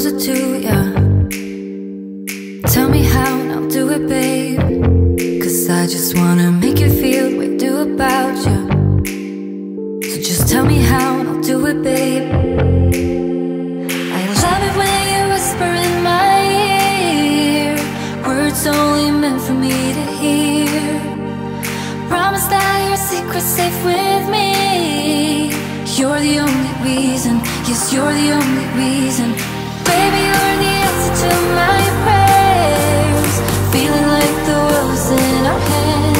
to do, yeah. Tell me how and I'll do it, babe. Cause I just wanna make you feel what do about you. So just tell me how and I'll do it, babe. I love it when you whisper in my ear. Words only meant for me to hear. Promise that your secret's safe with me. You're the only reason, yes, you're the only reason. The world is in our hands.